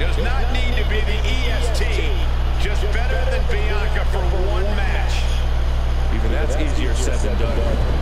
does not need to be the EST, just better than Bianca for one match. Even that's easier said than done.